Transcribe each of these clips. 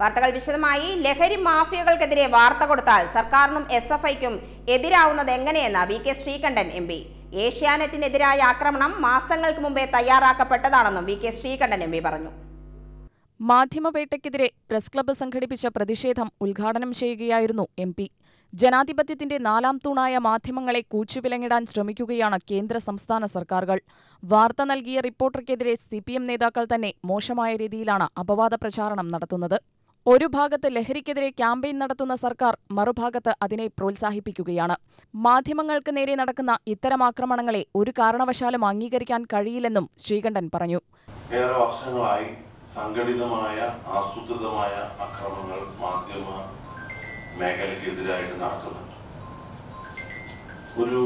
വാർത്തകൾ വിശദമായി. ലഹരി മാഫിയകൾക്കെതിരെ വാർത്ത കൊടുത്താൽ സർക്കാരിനും എസ് എഫ് ഐക്കും എതിരാവുന്നത് എങ്ങനെയെന്ന് V K Sreekandan M P. ഏഷ്യാനെറ്റിനെതിരായ ആക്രമണം മാസങ്ങൾക്ക് മുമ്പേ തയ്യാറാക്കപ്പെട്ടതാണെന്നും V K Sreekandan M P പറഞ്ഞു. മാധ്യമവേട്ടയ്ക്കെതിരെ പ്രസ് ക്ലബ്ബ് സംഘടിപ്പിച്ച പ്രതിഷേധം ഉദ്ഘാടനം ചെയ്യുകയായിരുന്നു എം പി. ജനാധിപത്യത്തിന്റെ നാലാം തൂണായ മാധ്യമങ്ങളെ കൂച്ചുവിലങ്ങിടാൻ ശ്രമിക്കുകയാണ് കേന്ദ്ര സംസ്ഥാന സർക്കാരുകൾ. വാർത്ത നൽകിയ റിപ്പോർട്ടർക്കെതിരെ സി നേതാക്കൾ തന്നെ മോശമായ രീതിയിലാണ് അപവാദ പ്രചാരണം നടത്തുന്നത്. ഒരു ഭാഗത്ത് ലഹരിക്കെതിരെ ക്യാമ്പയിൻ നടത്തുന്ന സർക്കാർ മറുഭാഗത്ത് അതിനെ പ്രോത്സാഹിപ്പിക്കുകയാണ്. മാധ്യമങ്ങൾക്ക് നേരെ നടക്കുന്ന ഇത്തരം ആക്രമണങ്ങളെ ഒരു കാരണവശാലും അംഗീകരിക്കാൻ കഴിയില്ലെന്നും ശ്രീകണ്ഠൻ പറഞ്ഞു. ഏറെ വർഷങ്ങളായി സംഘടിതമായ ആസൂത്രിതമായ അക്രമങ്ങൾ മാധ്യമ മേഖലയ്ക്കെതിരായിട്ട് നടക്കുന്നുണ്ട്. ഒരു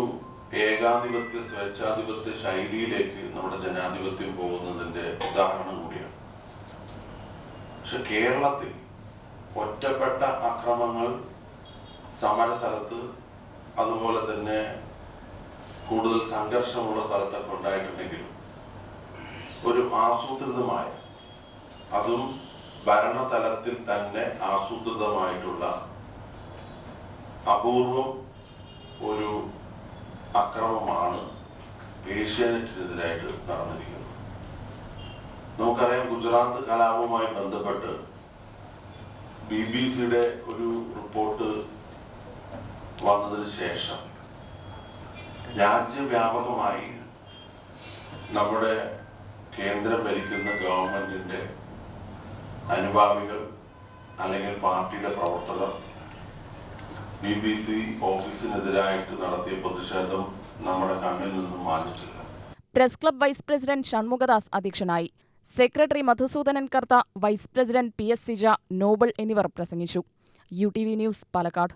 ഏകാധിപത്യ സ്വേച്ഛാധിപത്യ ശൈലിയിലേക്ക് നമ്മുടെ ജനാധിപത്യം പോകുന്നതിന്റെ ഉദാഹരണം കൂടിയാണ്. പക്ഷെ കേരളത്തിൽ ഒറ്റപ്പെട്ട അക്രമങ്ങൾ സമരസ്ഥലത്ത് അതുപോലെ തന്നെ കൂടുതൽ സംഘർഷമുള്ള സ്ഥലത്തൊക്കെ ഉണ്ടായിട്ടുണ്ടെങ്കിലും ഒരു ആസൂത്രിതമായ അതും ഭരണതലത്തിൽ തന്നെ ആസൂത്രിതമായിട്ടുള്ള അപൂർവം ഒരു അക്രമമാണ് ഏഷ്യാനെറ്റിനെതിരായിട്ട് നടന്നിരിക്കുന്നത്. ഗുജറാത്ത് കലാപവുമായി ബന്ധപ്പെട്ട് ബി ബി സിയുടെ ഒരു റിപ്പോർട്ട് വന്നതിന് ശേഷം രാജ്യവ്യാപകമായി നമ്മുടെ കേന്ദ്രം ഭരിക്കുന്ന ഗവൺമെന്റിന്റെ അനുഭാവികൾ അല്ലെങ്കിൽ പാർട്ടിയുടെ പ്രവർത്തകർ ബി ബി സി ഓഫീസിനെതിരായിട്ട് നടത്തിയ പ്രതിഷേധം നമ്മുടെ കണ്ണിൽ നിന്നും മാഞ്ഞിട്ടില്ല. Press club vice president Shanmughadas അധ്യക്ഷനായി. Secretary Madhusoodanan Kartha vice president P S Sija Nobel എന്നിവർ പ്രസംഗിച്ചു. U T V news Palakkad.